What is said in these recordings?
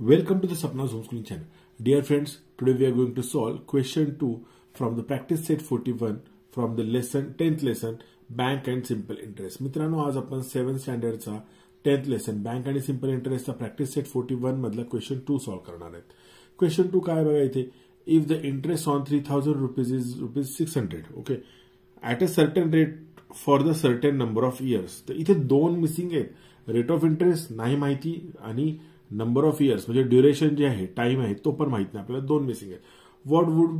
Welcome to the Sapna's Homeschooling channel. Dear friends, today we are going to solve question 2 from the practice set 41 from the lesson 10th lesson bank and simple interest मित्रांनो आज आपण seven स्टँडर्डचा tenth lesson bank आणि simple इंटरेस्टचा practice set forty one मधला question two solve करणार आहेत. Question two काय बघा इथे? If the interest on three thousand rupees is rupees six hundred okay at a certain rate for the certain number of years तर इथे दोन missing आहेत. रेट ऑफ इंटरेस्ट नाही माहिती आणि नंबर ऑफ इयर्स म्हणजे ड्युरेशन जे आहे टाइम आहे तो पण माहीत नाही. आपल्याला दोन मिसिंग आहेत. What would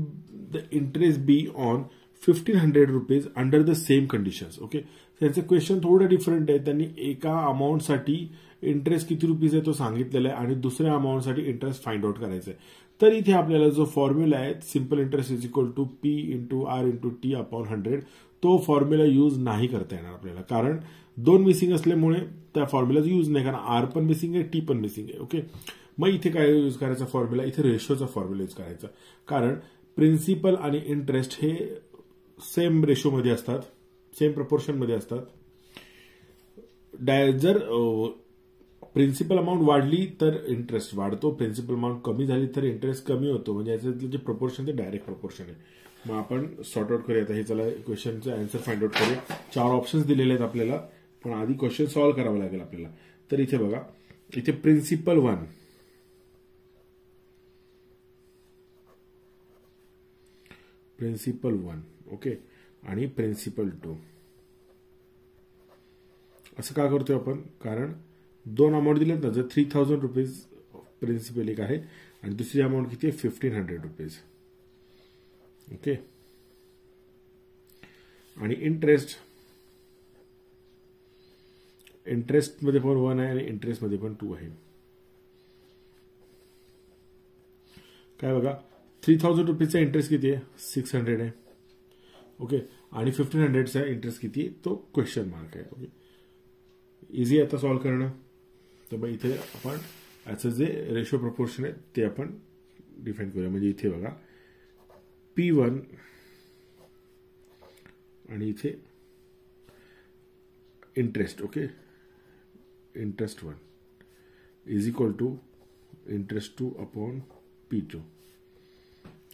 the interest be on fifteen hundred rupees under the same conditions okay त्यांचं क्वेश्चन थोडं डिफरंट आहे त्यांनी एका अमाऊंटसाठी इंटरेस्ट किती रुपीज आहे तो सांगितलेला आहे आणि दुसऱ्या अमाऊंटसाठी इंटरेस्ट फाइंड आउट करायचा आहे तर इथे आपल्याला जो फॉर्म्युला आहे simple interest is equal to P into R into T upon hundred तो फॉर्म्युला यूज नाही करता येणार आपल्याला. कारण दोन मिसिंग असल्यामुळे त्या फॉर्म्युलाचा यूज नाही. कारण आर पण मिसिंग आहे टी पण मिसिंग आहे. ओके मग इथे काय यूज करायचा फॉर्म्युला इथे रेशोचा फॉर्म्युला यूज करायचा. कारण प्रिन्सिपल आणि इंटरेस्ट हे सेम रेशोमध्ये असतात. सेम प्रपोर्शनमध्ये असतात. जर प्रिन्सिपल अमाऊंट वाढली तर इंटरेस्ट वाढतो. प्रिन्सिपल अमाऊंट कमी झाली तर इंटरेस्ट कमी होतो. म्हणजे याच्यातलं जे प्रपोर्शन ते डायरेक्ट प्रपोर्शन आहे. मग आपण सॉर्ट आउट करूया. आता हे चला क्वेश्चनचं आन्सर फाइंड आउट करूया. चार ऑप्शन्स दिलेले आहेत आपल्याला. पण आधी क्वेश्चन सॉल्व्ह करावं लागेल आपल्याला. तर इथे बघा. इथे principal one principal one okay आणि प्रिन्सिपल टू असं का करतोय आपण? कारण दोन अमाऊंट दिलेत ना जर थ्री थाउजंड रुपीज प्रिन्सिपल एक आहे आणि दुसरी अमाऊंट किती आहे? फिफ्टीन हंड्रेड रुपीज ओके आणि इंटरेस्ट इंटरेस्टमध्ये पण वन आहे आणि इंटरेस्टमध्ये पण टू आहे. काय बघा थ्री थाउजंड रुपीजचा इंटरेस्ट किती आहे? सिक्स हंड्रेड आहे. ओके आणि फिफ्टीन हंड्रेडचा इंटरेस्ट किती आहे? तो क्वेश्चन मार्क आहे. ओके इझी आता सॉल्व्ह करणं. तर मग इथे आपण याचं जे रेशो प्रपोर्शन आहे ते आपण डिफाईन करूया. म्हणजे इथे बघा पी वन आणि इथे interest okay interest one is equal to interest two upon P two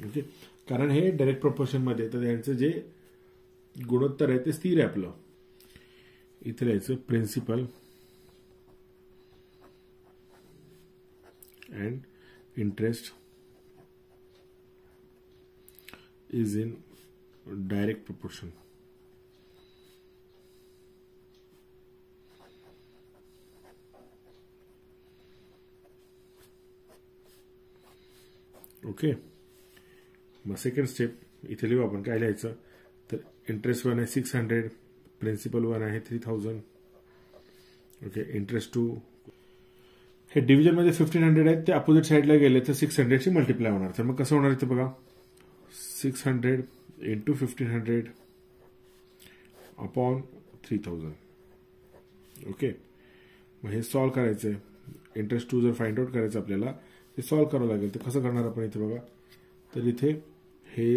okay कारण हे डायरेक्ट प्रपोर्शनमध्ये तर यांचं जे गुणोत्तर आहे ते स्थिर आहे आपलं. इथे लिहायचं principal and interest is in direct proportion. Okay मग सेकंड स्टेप इथे लिहू आपण काय लिहायचं? तर इंटरेस्ट वन आहे सिक्स हंड्रेड प्रिन्सिपल वन आहे three thousand okay interest two हे डिव्हिजनमध्ये फिफ्टीन हंड्रेड आहेत ते अपोजिट साईडला गेले तर सिक्स हंड्रेडची मल्टिप्लाय होणार. तर मग कसं होणार इथे बघा? Six hundred into fifteen hundred upon three thousand okay मग हे सॉल्व करायचं आहे इंटरेस्ट टू जर फाइंड आउट करायचं आपल्याला ते सॉल्व करावं लागेल. तर कसं करणार आपण इथे बघा? तर इथे हे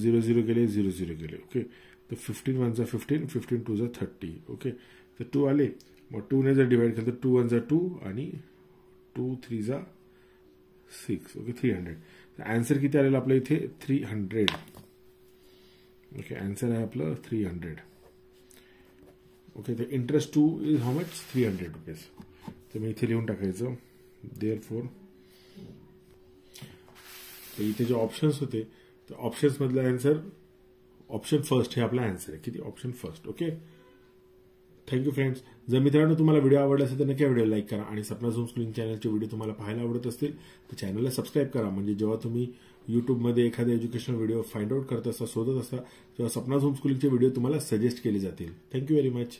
झिरो झिरो गेले झिरो झिरो गेले. ओके तर फिफ्टीन वनचा फिफ्टीन फिफ्टीन टू जा थर्टी ओके तर टू आले. मग टूने जर डिवाइड केलं तर टू वन जा टू आणि टू थ्री जा six okay three hundred answer किती आलेलं आपलं इथे? थ्री हंड्रेड ओके अँसर आहे आपलं थ्री हंड्रेड ओके तर interest two is how much three hundred rupees तर मी इथे लिहून टाकायचं. देअर फोर तर इथे जे ऑप्शन्स होते तर ऑप्शन्स अँसर ऑप्शन फर्स्ट हे आपला अँसर आहे. किती? Option first okay thank you friends जर मित्रांनो तुम्हाला व्हिडिओ आवडला असेल तर नक्की व्हिडिओ लाईक करा आणि सपना झूम स्क्रीन चॅनलचे व्हिडिओ तुम्हाला पाहायला आवडत असतील तर चॅनलला सबस्क्राईब करा. म्हणजे जेव्हा तुम्ही युट्यूबमध्ये एखादा एज्युकेशनल व्हिडिओ फाइंड आउट करत असता शोधत असता तेव्हा सपना झूम स्कूलिंगचे व्हिडिओ तुम्हाला सजेस्ट केले जातील. Thank you very much